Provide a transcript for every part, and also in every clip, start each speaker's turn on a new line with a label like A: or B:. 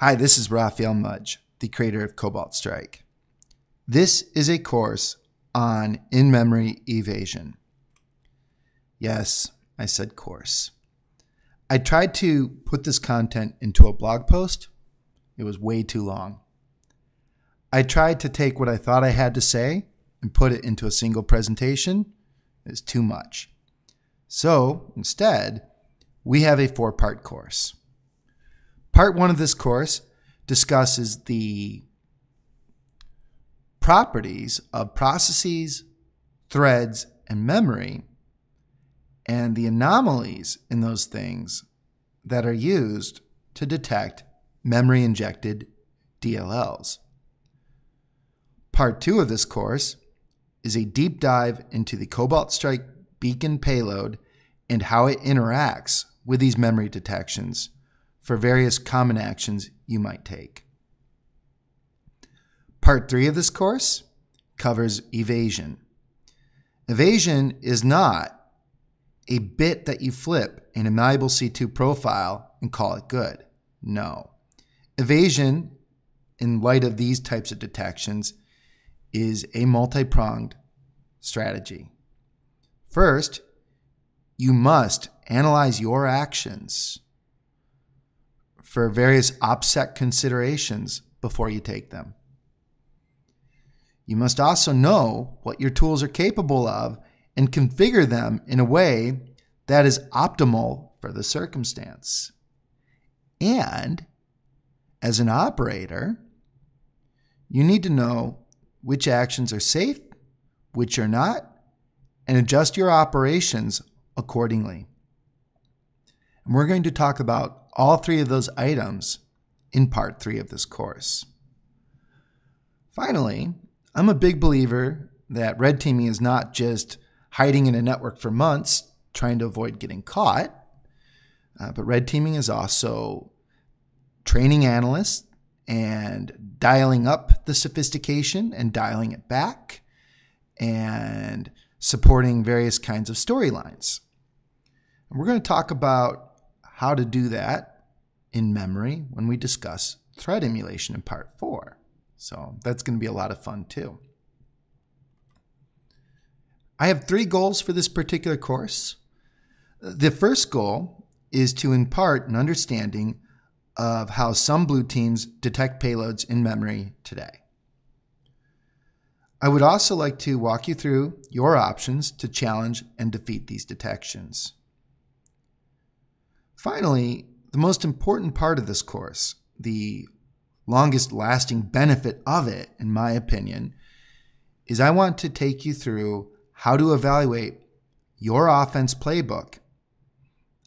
A: Hi, this is Raphael Mudge, the creator of Cobalt Strike. This is a course on in memory evasion. Yes, I said course. I tried to put this content into a blog post. It was way too long. I tried to take what I thought I had to say and put it into a single presentation. It's too much. So instead, we have a four part course. Part one of this course discusses the properties of processes, threads, and memory, and the anomalies in those things that are used to detect memory injected DLLs. Part two of this course is a deep dive into the Cobalt Strike beacon payload and how it interacts with these memory detections for various common actions you might take. Part three of this course covers evasion. Evasion is not a bit that you flip in a malleable C2 profile and call it good. No. Evasion, in light of these types of detections, is a multi pronged strategy. First, you must analyze your actions for various OPSEC considerations before you take them. You must also know what your tools are capable of and configure them in a way that is optimal for the circumstance. And as an operator, you need to know which actions are safe, which are not, and adjust your operations accordingly. And we're going to talk about all three of those items in part three of this course. Finally, I'm a big believer that red teaming is not just hiding in a network for months trying to avoid getting caught, uh, but red teaming is also training analysts and dialing up the sophistication and dialing it back and supporting various kinds of storylines. We're going to talk about how to do that in memory when we discuss thread emulation in part four. So that's going to be a lot of fun too. I have three goals for this particular course. The first goal is to impart an understanding of how some blue teams detect payloads in memory today. I would also like to walk you through your options to challenge and defeat these detections. Finally, the most important part of this course, the longest lasting benefit of it, in my opinion, is I want to take you through how to evaluate your offense playbook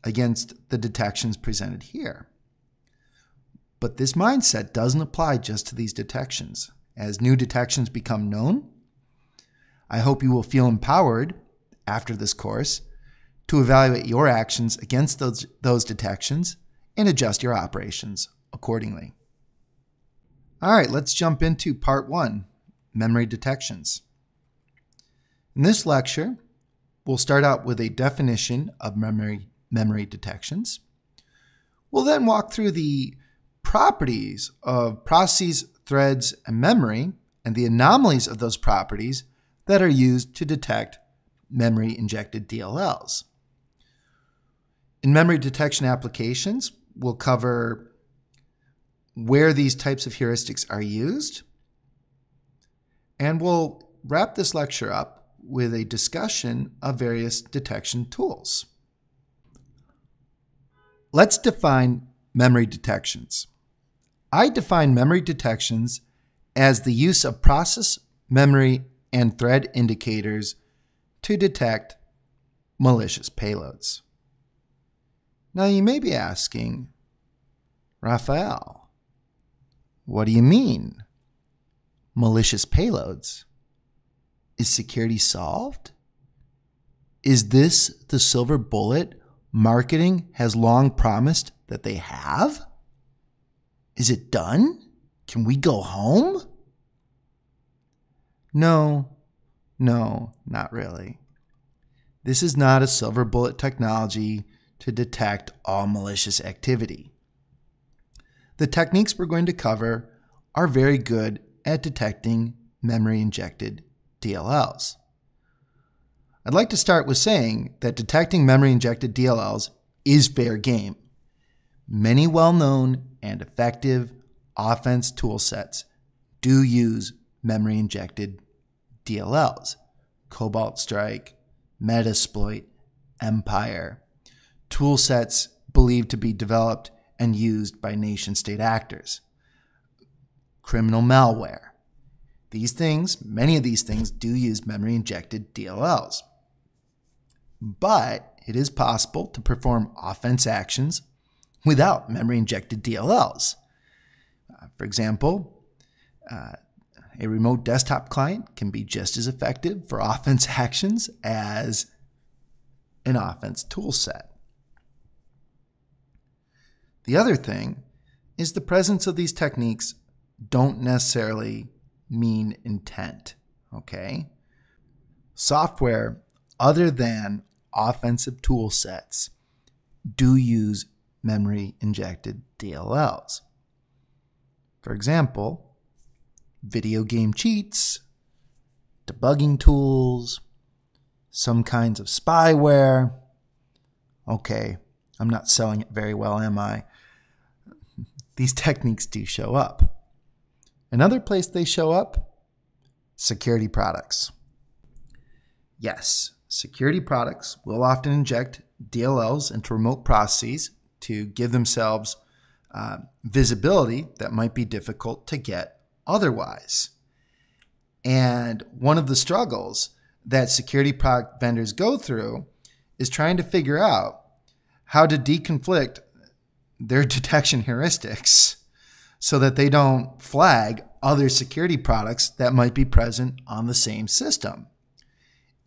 A: against the detections presented here. But this mindset doesn't apply just to these detections. As new detections become known, I hope you will feel empowered after this course to evaluate your actions against those, those detections and adjust your operations accordingly. All right, let's jump into part one memory detections. In this lecture, we'll start out with a definition of memory, memory detections. We'll then walk through the properties of processes, threads, and memory, and the anomalies of those properties that are used to detect memory injected DLLs. In memory detection applications, we'll cover where these types of heuristics are used. And we'll wrap this lecture up with a discussion of various detection tools. Let's define memory detections. I define memory detections as the use of process, memory, and thread indicators to detect malicious payloads. Now you may be asking, Raphael, what do you mean? Malicious payloads? Is security solved? Is this the silver bullet marketing has long promised that they have? Is it done? Can we go home? No, no, not really. This is not a silver bullet technology to detect all malicious activity. the techniques we're going to cover are very good at detecting memory injected DLLs. I'd like to start with saying that detecting memory injected DLLs is fair game. Many well known and effective offense tool sets do use memory injected DLLs. Cobalt Strike, Metasploit, Empire. Tool sets believed to be developed and used by nation state actors. Criminal malware. These things, many of these things, do use memory injected DLLs. But it is possible to perform offense actions without memory injected DLLs. Uh, for example, uh, a remote desktop client can be just as effective for offense actions as an offense tool set. The other thing is the presence of these techniques don't necessarily mean intent, okay? Software other than offensive tool sets do use memory injected DLLs. For example, video game cheats, debugging tools, some kinds of spyware. Okay, I'm not selling it very well, am I? These techniques do show up. Another place they show up security products. Yes, security products will often inject DLLs into remote processes to give themselves uh, visibility that might be difficult to get otherwise. And one of the struggles that security product vendors go through is trying to figure out how to deconflict their detection heuristics so that they don't flag other security products that might be present on the same system.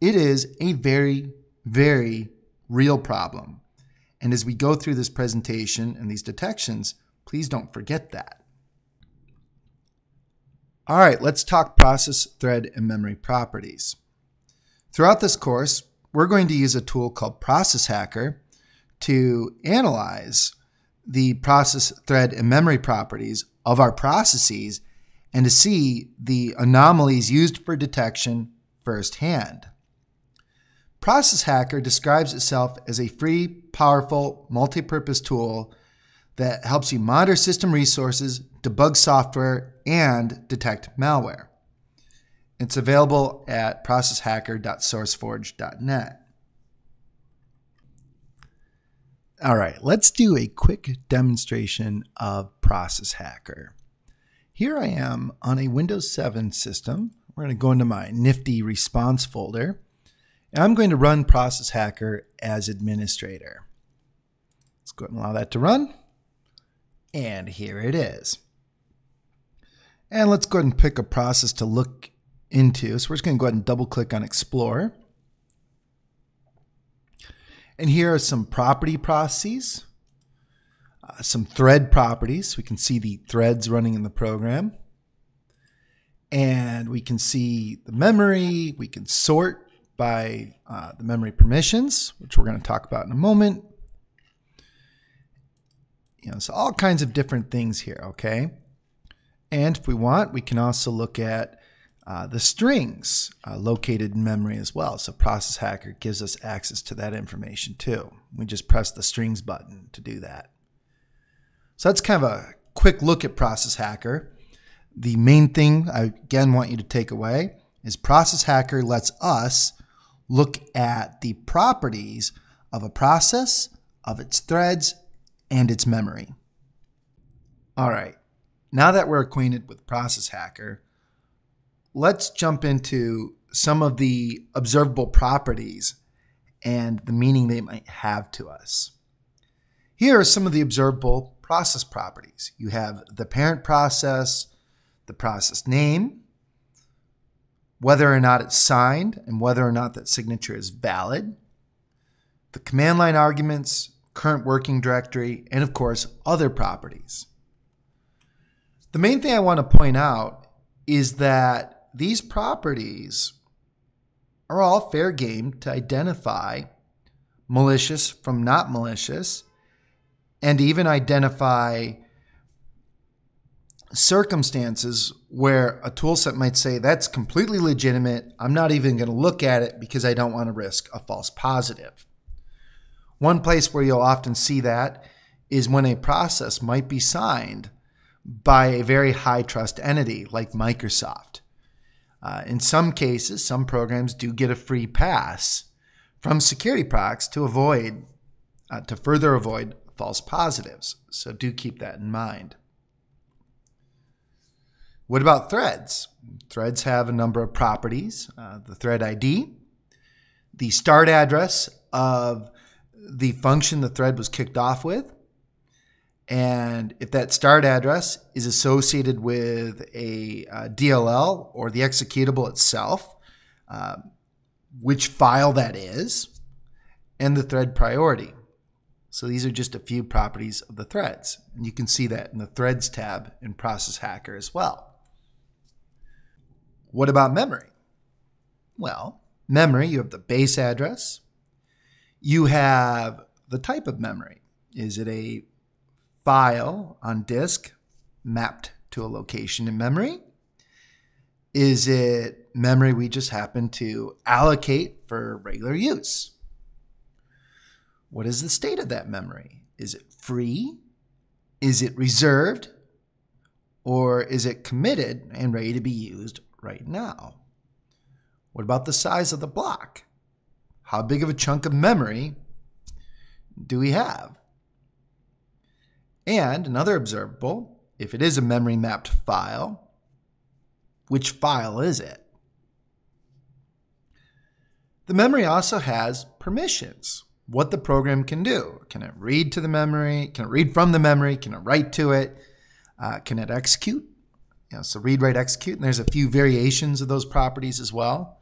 A: It is a very, very real problem. And as we go through this presentation and these detections, please don't forget that. All right, let's talk process, thread, and memory properties. Throughout this course, we're going to use a tool called Process Hacker to analyze the process, thread, and memory properties of our processes and to see the anomalies used for detection firsthand. Process Hacker describes itself as a free, powerful, multi purpose tool that helps you monitor system resources, debug software, and detect malware. It's available at processhacker.sourceforge.net. All right, let's do a quick demonstration of Process Hacker. Here I am on a Windows 7 system. We're going to go into my nifty response folder. And I'm going to run Process Hacker as administrator. Let's go ahead and allow that to run. And here it is. And let's go ahead and pick a process to look into. So we're just going to go ahead and double click on Explorer. And here are some property processes, uh, some thread properties. We can see the threads running in the program. And we can see the memory. We can sort by uh, the memory permissions, which we're going to talk about in a moment. You know, so all kinds of different things here, okay? And if we want, we can also look at uh, the strings uh, located in memory as well. So Process Hacker gives us access to that information too. We just press the strings button to do that. So that's kind of a quick look at Process Hacker. The main thing I again want you to take away is Process Hacker lets us look at the properties of a process, of its threads, and its memory. All right, now that we're acquainted with Process Hacker, let's jump into some of the observable properties and the meaning they might have to us. Here are some of the observable process properties. You have the parent process, the process name, whether or not it's signed and whether or not that signature is valid, the command line arguments, current working directory, and of course, other properties. The main thing I want to point out is that these properties are all fair game to identify malicious from not malicious and even identify circumstances where a toolset might say that's completely legitimate. I'm not even going to look at it because I don't want to risk a false positive. One place where you'll often see that is when a process might be signed by a very high trust entity like Microsoft. Uh, in some cases, some programs do get a free pass from security procs to avoid, uh, to further avoid false positives. So do keep that in mind. What about threads? Threads have a number of properties uh, the thread ID, the start address of the function the thread was kicked off with, and if that start address is associated with a uh, DLL or the executable itself, uh, which file that is, and the thread priority. So these are just a few properties of the threads. And you can see that in the Threads tab in Process Hacker as well. What about memory? Well, memory, you have the base address. You have the type of memory. Is it a file on disk mapped to a location in memory? Is it memory we just happen to allocate for regular use? What is the state of that memory? Is it free? Is it reserved? Or is it committed and ready to be used right now. What about the size of the block? How big of a chunk of memory do we have? And another observable, if it is a memory mapped file, which file is it? The memory also has permissions, what the program can do. Can it read to the memory? Can it read from the memory? Can it write to it? Uh, can it execute? You know, so read, write, execute, and there's a few variations of those properties as well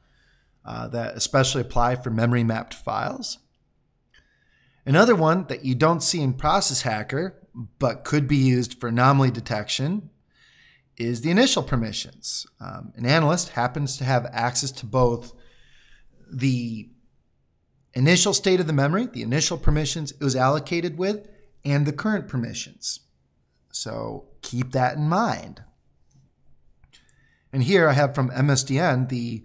A: uh, that especially apply for memory mapped files. Another one that you don't see in Process Hacker but could be used for anomaly detection is the initial permissions. Um, an analyst happens to have access to both the initial state of the memory, the initial permissions it was allocated with, and the current permissions. So keep that in mind. And here I have from MSDN the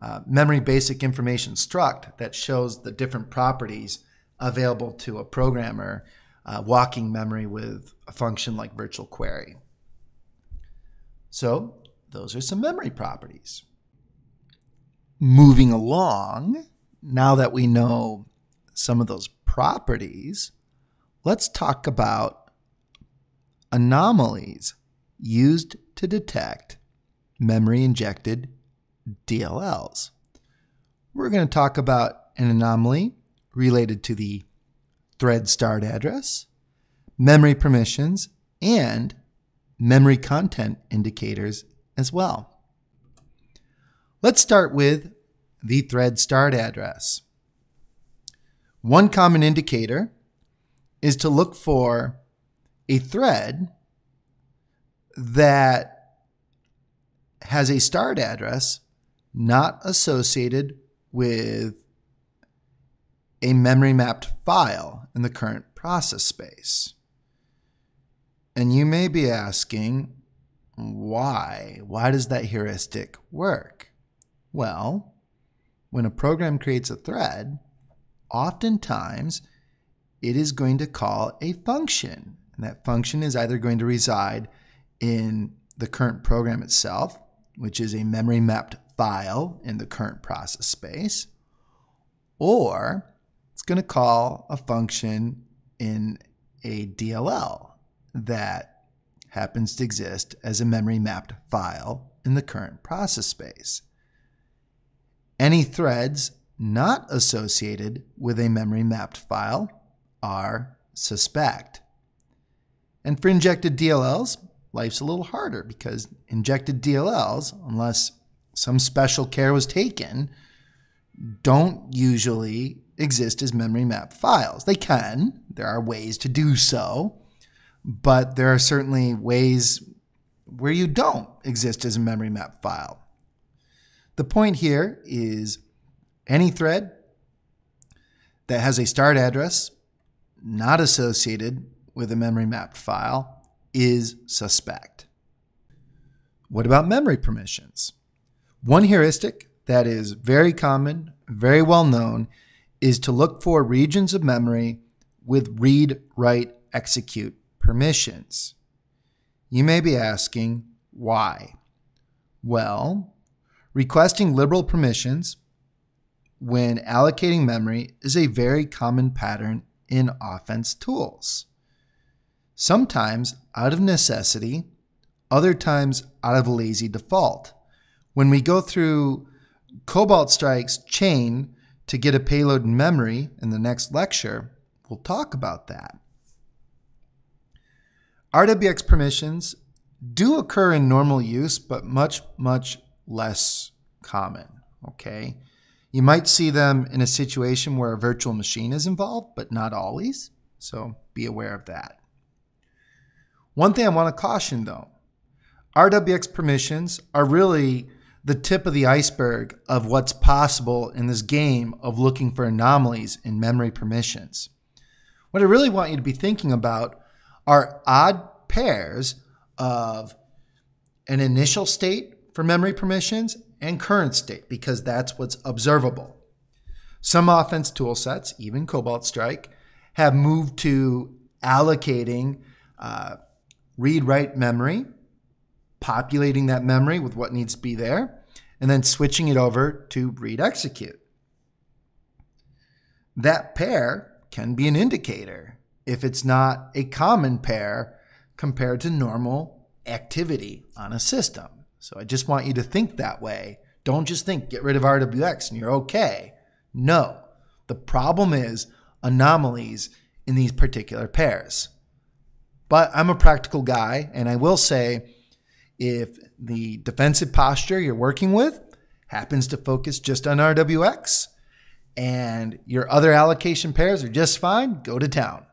A: uh, memory basic information struct that shows the different properties available to a programmer uh, walking memory with a function like virtual query. So those are some memory properties. Moving along, now that we know some of those properties, let's talk about anomalies used to detect memory injected DLLs. We're going to talk about an anomaly related to the thread start address, memory permissions, and memory content indicators as well. Let's start with the thread start address. One common indicator is to look for a thread that has a start address not associated with a memory mapped file in the current process space. And you may be asking, why? Why does that heuristic work? Well, when a program creates a thread, oftentimes it is going to call a function. And that function is either going to reside in the current program itself, which is a memory mapped file in the current process space, or it's going to call a function in a DLL that happens to exist as a memory mapped file in the current process space. Any threads not associated with a memory mapped file are suspect. And for injected DLLs, life's a little harder because injected DLLs, unless some special care was taken, don't usually exist as memory map files. They can, there are ways to do so, but there are certainly ways where you don't exist as a memory map file. The point here is any thread that has a start address not associated with a memory mapped file is suspect. What about memory permissions? One heuristic that is very common, very well known, is to look for regions of memory with read, write, execute permissions. You may be asking, why? Well, requesting liberal permissions when allocating memory is a very common pattern in offense tools. Sometimes out of necessity, other times out of lazy default. When we go through Cobalt Strike's chain to get a payload in memory in the next lecture, we'll talk about that. RWX permissions do occur in normal use, but much, much less common. Okay. You might see them in a situation where a virtual machine is involved, but not always. So be aware of that. One thing I want to caution though RWX permissions are really the tip of the iceberg of what's possible in this game of looking for anomalies in memory permissions. What I really want you to be thinking about are odd pairs of an initial state for memory permissions and current state because that's what's observable. Some offense tool sets, even Cobalt Strike, have moved to allocating uh, read write memory, populating that memory with what needs to be there, and then switching it over to read execute. That pair can be an indicator if it's not a common pair compared to normal activity on a system. So I just want you to think that way. Don't just think get rid of RWX and you're okay. No, the problem is anomalies in these particular pairs. But I'm a practical guy, and I will say if the defensive posture you're working with happens to focus just on RWX and your other allocation pairs are just fine, go to town.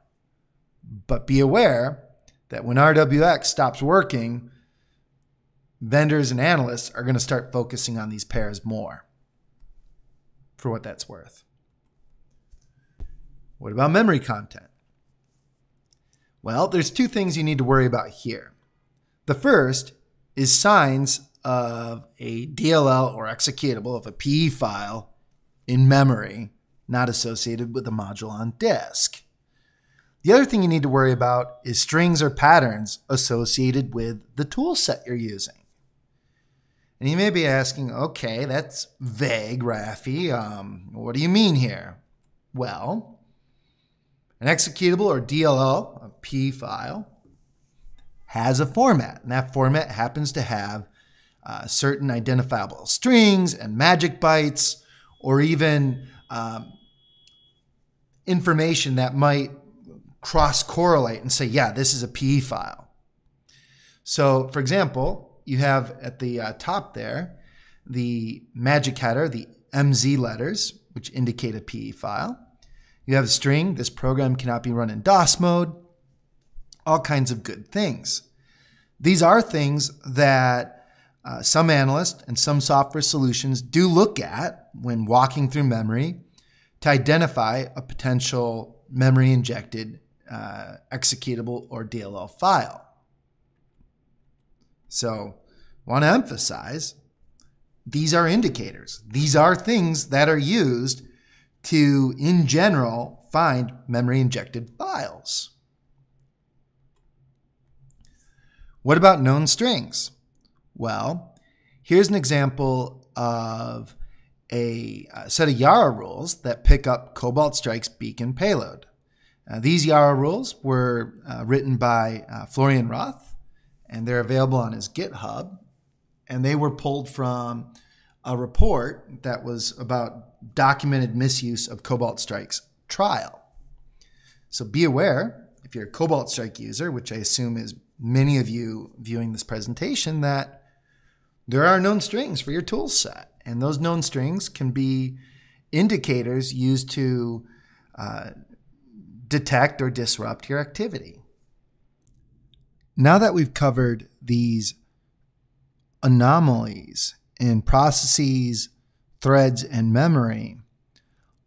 A: But be aware that when RWX stops working, vendors and analysts are going to start focusing on these pairs more for what that's worth. What about memory content? Well, there's two things you need to worry about here. The first is signs of a DLL or executable of a PE file in memory not associated with a module on disk. The other thing you need to worry about is strings or patterns associated with the tool set you're using. And you may be asking, okay, that's vague, Rafi. Um, what do you mean here? Well, an executable or DLL, a P file, has a format, and that format happens to have uh, certain identifiable strings and magic bytes, or even um, information that might cross correlate and say, yeah, this is a PE file. So, for example, you have at the uh, top there the magic header, the MZ letters, which indicate a PE file. You have a string, this program cannot be run in DOS mode, all kinds of good things. These are things that uh, some analysts and some software solutions do look at when walking through memory to identify a potential memory injected uh, executable or DLL file. So, want to emphasize these are indicators. These are things that are used to, in general, find memory injected files. What about known strings? Well, here's an example of a, set of Yara rules that pick up Cobalt Strike's beacon payload. Uh, these Yara rules were uh, written by uh, Florian Roth and they're available on his GitHub. And they were pulled from a report that was about documented misuse of Cobalt Strike's trial. So be aware, if you're a Cobalt Strike user, which I assume is many of you viewing this presentation, that there are known strings for your tool set. And those known strings can be indicators used to uh, detect or disrupt your activity. Now that we've covered these anomalies in processes, threads, and memory,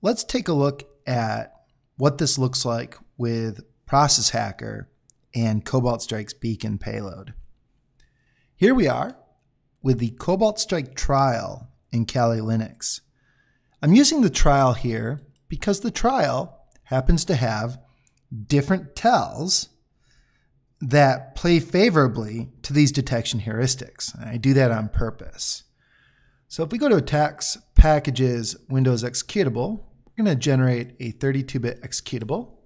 A: let's take a look at what this looks like with Process Hacker and Cobalt Strike's beacon payload. Here we are with the Cobalt Strike trial in Kali Linux. I'm using the trial here because the trial happens to have different tells that play favorably to these detection heuristics. I do that on purpose. So if we go to attacks, packages, Windows executable, we're going to generate a 32-bit executable.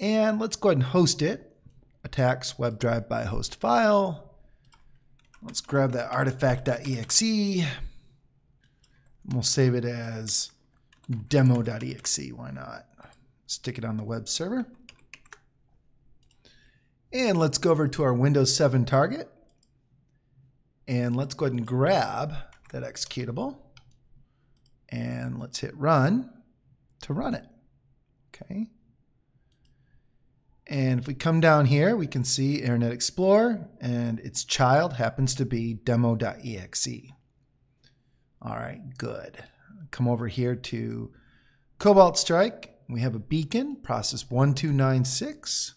A: And let's go ahead and host it. Attacks web drive by host file. Let's grab that artifact.exe. We'll save it as demo.exe. Why not? Stick it on the web server. And let's go over to our Windows 7 target. And let's go ahead and grab that executable. And let's hit run to run it. Okay. And if we come down here, we can see Internet Explorer, and its child happens to be demo.exe. All right, good. Come over here to Cobalt Strike. We have a beacon, process 1296.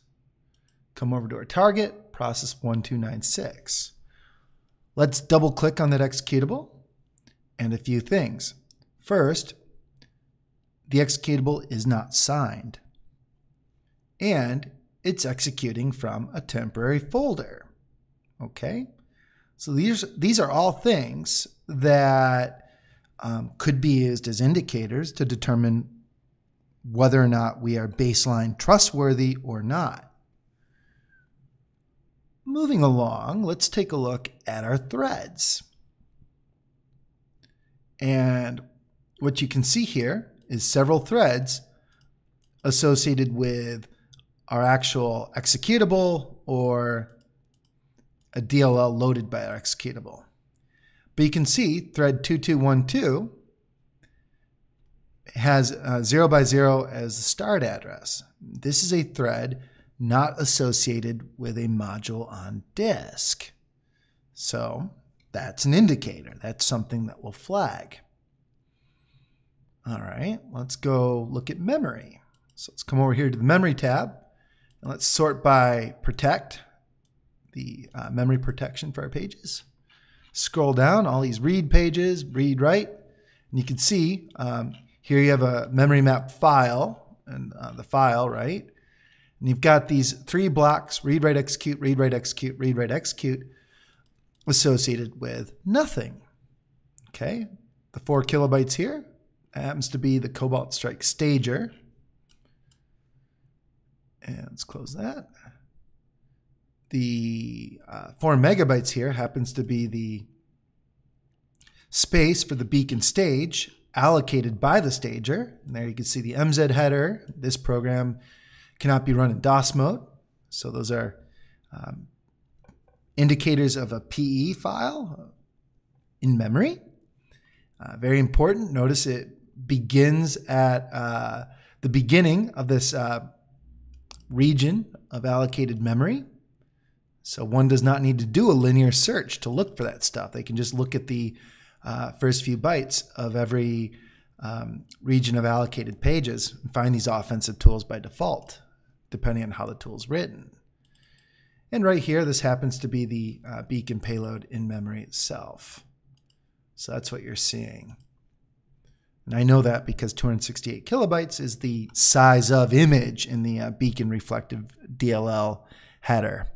A: Come over to our target, process 1296. Let's double click on that executable and a few things. First, the executable is not signed and it's executing from a temporary folder. Okay? So these, these are all things that um, could be used as indicators to determine whether or not we are baseline trustworthy or not. Moving along, let's take a look at our threads. And what you can see here is several threads associated with our actual executable or a DLL loaded by our executable. But you can see thread 2212 has uh, 0 by 0 as the start address. This is a thread not associated with a module on disk. So that's an indicator. That's something that will flag. All right, let's go look at memory. So let's come over here to the memory tab and let's sort by protect, the uh, memory protection for our pages. Scroll down, all these read pages, read write, and you can see um, here you have a memory map file and uh, the file, right? And you've got these three blocks, read, write, execute, read, write, execute, read, write, execute, associated with nothing. Okay, the four kilobytes here happens to be the Cobalt Strike stager. And let's close that. The uh, four megabytes here happens to be the space for the beacon stage allocated by the stager. And there you can see the MZ header. This program cannot be run in DOS mode. So those are um, indicators of a PE file in memory. Uh, very important. Notice it begins at uh, the beginning of this uh, region of allocated memory. So one does not need to do a linear search to look for that stuff. They can just look at the uh, first few bytes of every um, region of allocated pages and find these offensive tools by default depending on how the tool is written. And right here, this happens to be the uh, beacon payload in memory itself. So that's what you're seeing. And I know that because 268 kilobytes is the size of image in the uh, beacon reflective DLL header.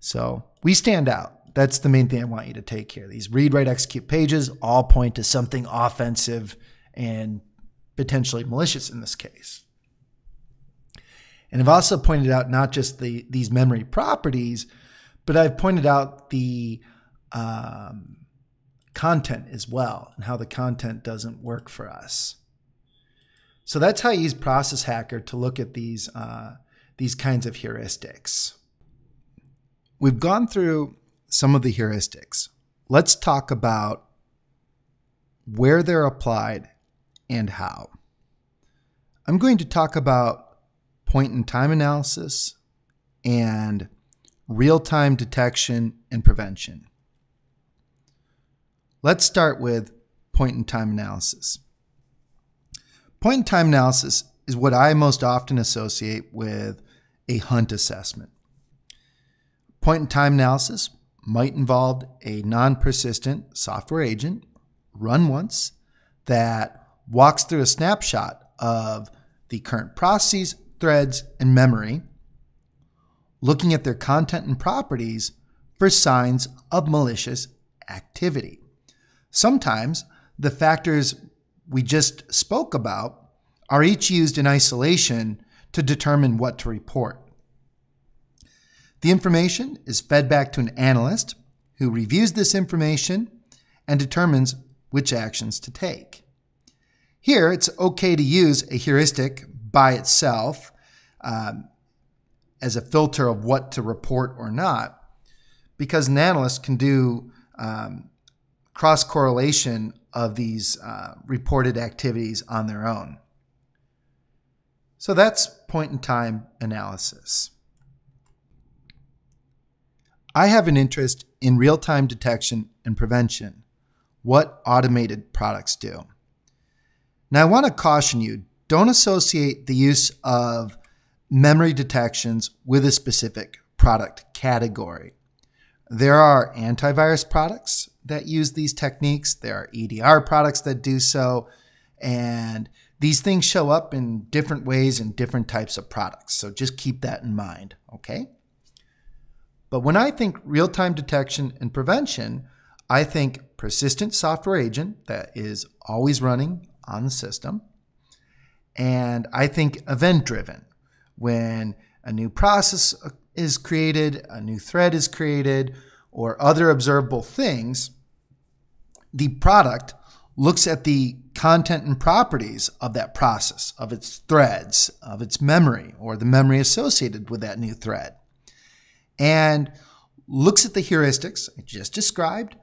A: So we stand out. That's the main thing I want you to take here. These read, write, execute pages all point to something offensive and potentially malicious in this case. And I've also pointed out not just the these memory properties, but I've pointed out the um, content as well and how the content doesn't work for us. So that's how you use Process Hacker to look at these uh, these kinds of heuristics. We've gone through some of the heuristics. Let's talk about where they're applied and how. I'm going to talk about point in time analysis, and real time detection and prevention. Let's start with point in time analysis. Point in time analysis is what I most often associate with a hunt assessment. Point in time analysis might involve a non persistent software agent run once that walks through a snapshot of the current processes, threads, and memory, looking at their content and properties for signs of malicious activity. Sometimes the factors we just spoke about are each used in isolation to determine what to report. The information is fed back to an analyst who reviews this information and determines which actions to take. Here, it's okay to use a heuristic by itself um, as a filter of what to report or not, because an analyst can do um, cross correlation of these uh, reported activities on their own. So that's point in time analysis. I have an interest in real time detection and prevention, what automated products do. Now, I want to caution you don't associate the use of memory detections with a specific product category. There are antivirus products that use these techniques, there are EDR products that do so, and these things show up in different ways in different types of products. So just keep that in mind, okay? But when I think real time detection and prevention, I think persistent software agent that is always running on the system. And I think event driven when a new process uh, is created, a new thread is created, or other observable things, the product looks at the content and properties of that process, of its threads, of its memory, or the memory associated with that new thread, and looks at the heuristics I just described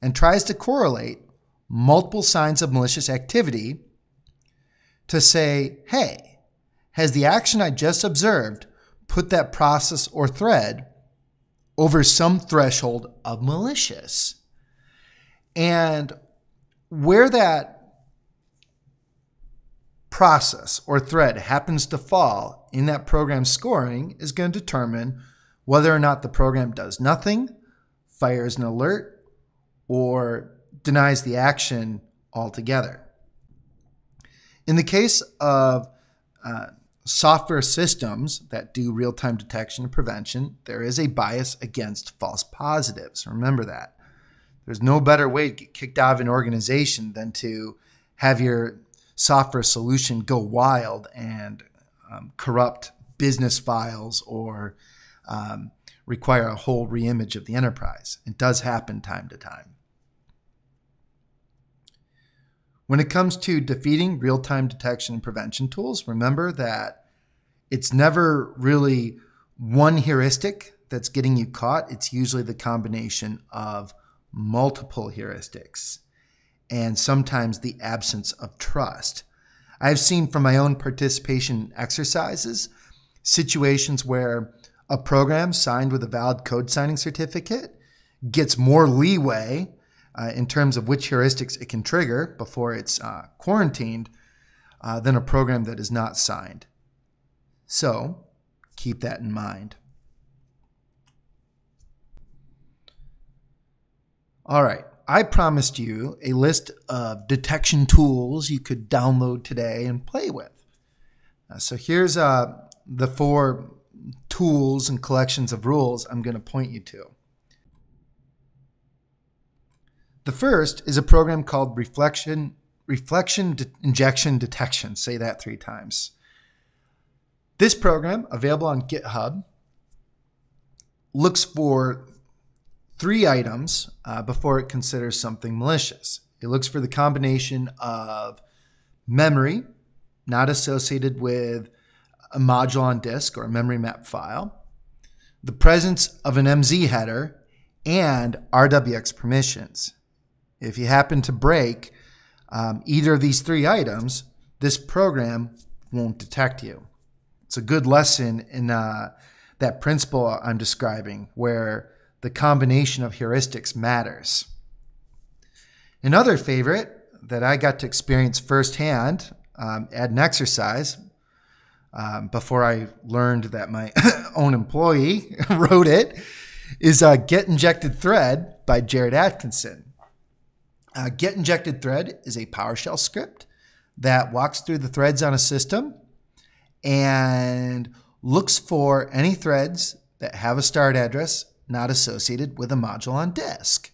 A: and tries to correlate multiple signs of malicious activity to say, hey, has the action I just observed put that process or thread over some threshold of malicious? And where that process or thread happens to fall in that program scoring is going to determine whether or not the program does nothing, fires an alert, or denies the action altogether. In the case of uh, software systems that do real time detection and prevention, there is a bias against false positives. Remember that. There's no better way to get kicked out of an organization than to have your software solution go wild and um, corrupt business files or um, require a whole reimage of the enterprise. It does happen time to time. When it comes to defeating real time detection and prevention tools, remember that it's never really one heuristic that's getting you caught. It's usually the combination of multiple heuristics, and sometimes the absence of trust. I've seen from my own participation exercises situations where a program signed with a valid code signing certificate gets more leeway uh, in terms of which heuristics it can trigger before it's uh, quarantined uh, than a program that is not signed. So keep that in mind. All right. I promised you a list of detection tools you could download today and play with. Uh, so here's uh, the four tools and collections of rules I'm going to point you to. The first is a program called Reflection Reflection De- Injection Detection. Say that three times. This program, available on GitHub, looks for three items uh, before it considers something malicious. It looks for the combination of memory, not associated with a module on disk or a memory map file, the presence of an MZ header, and RWX permissions. If you happen to break um, either of these three items, this program won't detect you. It's a good lesson in uh, that principle I'm describing, where the combination of heuristics matters. Another favorite that I got to experience firsthand um, at an exercise um, before I learned that my own employee wrote it is uh, Get Injected Thread by Jared Atkinson. Uh, Get Injected Thread is a PowerShell script that walks through the threads on a system and looks for any threads that have a start address not associated with a module on disk.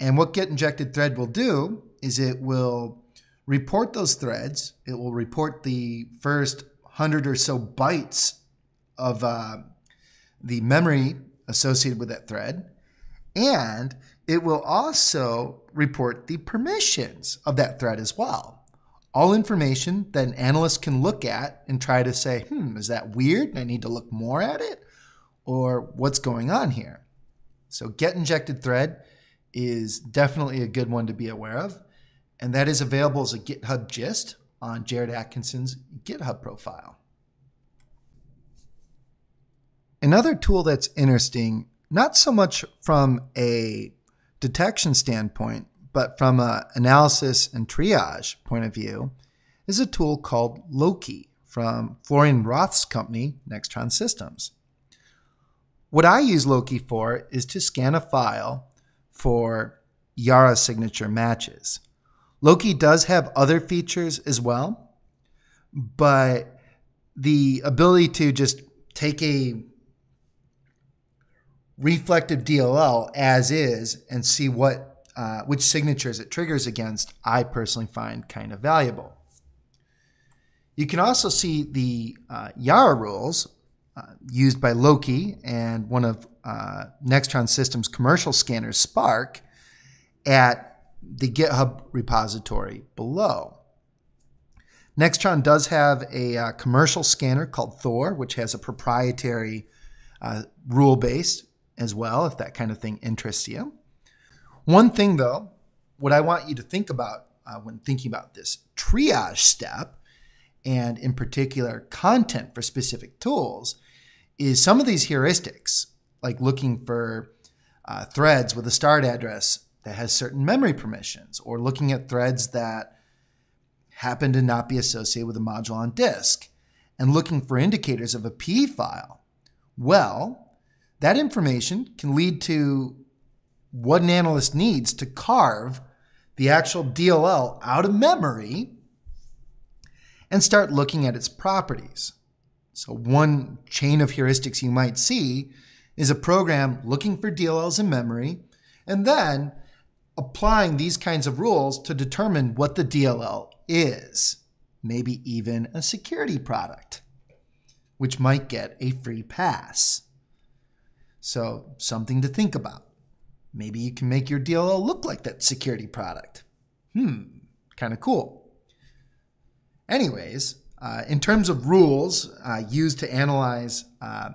A: And what Get Injected Thread will do is it will report those threads. It will report the first hundred or so bytes of uh, the memory associated with that thread. And it will also report the permissions of that thread as well. All information that an analyst can look at and try to say, hmm, is that weird? I need to look more at it? Or what's going on here? So, get injected thread is definitely a good one to be aware of. And that is available as a GitHub gist on Jared Atkinson's GitHub profile. Another tool that's interesting, not so much from a detection standpoint, but from an analysis and triage point of view, is a tool called Loki from Florian Roth's company, Nextron Systems. What I use Loki for is to scan a file for Yara signature matches. Loki does have other features as well, but the ability to just take a reflective DLL as is and see what uh, which signatures it triggers against, I personally find kind of valuable. You can also see the uh, Yara rules uh, used by Loki and one of uh, Nextron Systems commercial scanners, Spark, at the GitHub repository below. Nextron does have a uh, commercial scanner called Thor, which has a proprietary uh, rule base as well, if that kind of thing interests you. One thing, though, what I want you to think about uh, when thinking about this triage step, and in particular content for specific tools, is some of these heuristics, like looking for uh, threads with a start address that has certain memory permissions, or looking at threads that happen to not be associated with a module on disk, and looking for indicators of a PE file. Well, that information can lead to what an analyst needs to carve the actual DLL out of memory and start looking at its properties. So, one chain of heuristics you might see is a program looking for DLLs in memory and then applying these kinds of rules to determine what the DLL is, maybe even a security product, which might get a free pass. So, something to think about. Maybe you can make your DLL look like that security product. Hmm, kind of cool. Anyways, uh, in terms of rules uh, used to analyze uh,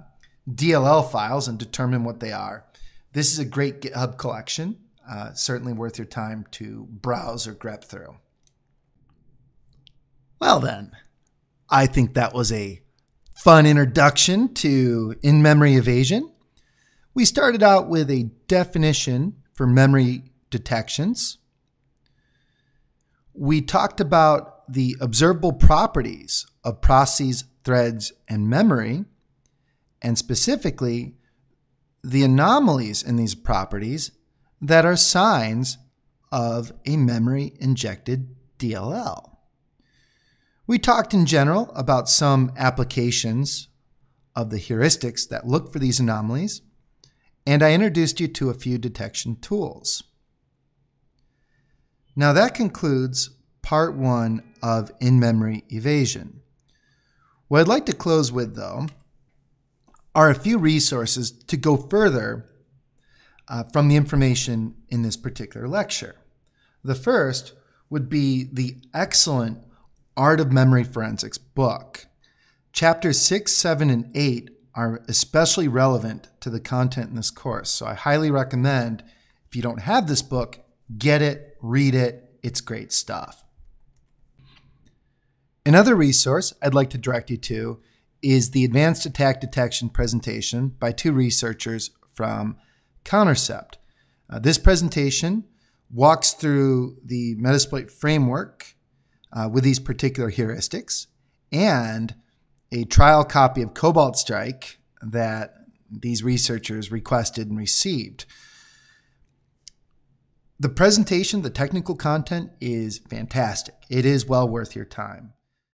A: DLL files and determine what they are, this is a great GitHub collection. Uh, certainly worth your time to browse or grep through. Well, then, I think that was a fun introduction to in memory evasion. We started out with a definition for memory detections. We talked about the observable properties of processes, threads, and memory, and specifically the anomalies in these properties that are signs of a memory injected DLL. We talked in general about some applications of the heuristics that look for these anomalies and I introduced you to a few detection tools. Now that concludes part one of in-memory evasion. What I'd like to close with, though, are a few resources to go further uh, from the information in this particular lecture. The first would be the excellent Art of Memory Forensics book. Chapters 6, 7, and 8 are especially relevant to the content in this course. So I highly recommend if you don't have this book, get it, read it. It's great stuff. Another resource I'd like to direct you to is the Advanced Attack Detection presentation by two researchers from Countercept. Uh, this presentation walks through the Metasploit framework uh, with these particular heuristics and a trial copy of Cobalt Strike that these researchers requested and received. The presentation, the technical content is fantastic. It is well worth your time.